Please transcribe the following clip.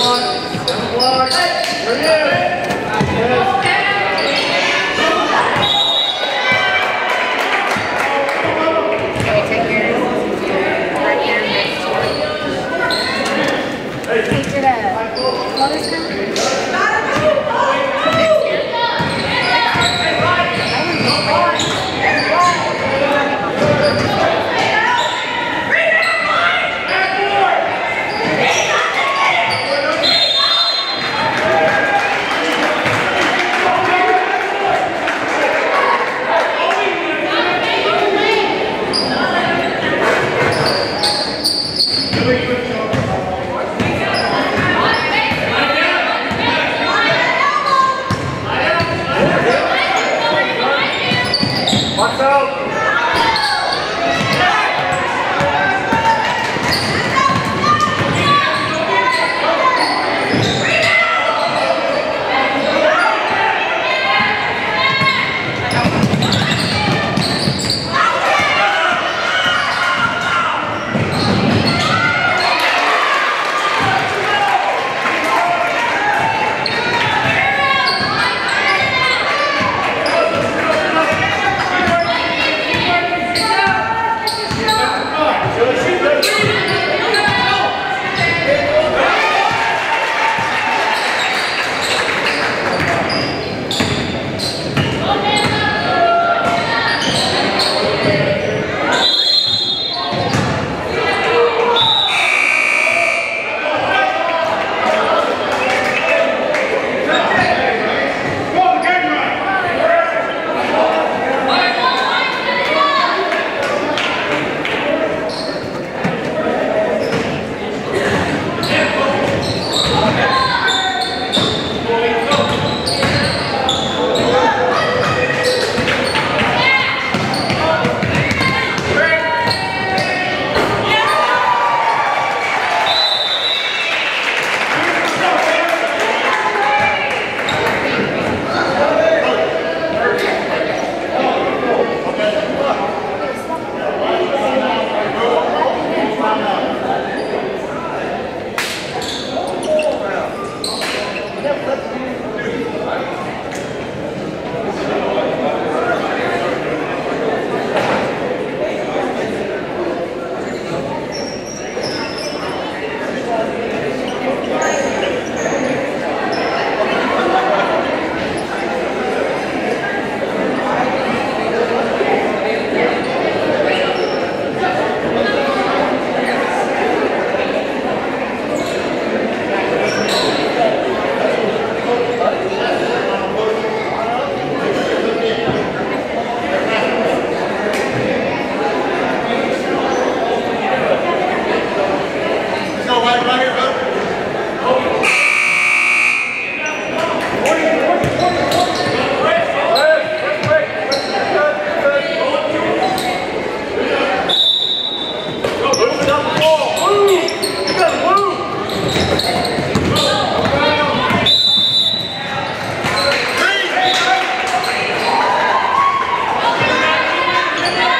one, one, three. Yeah.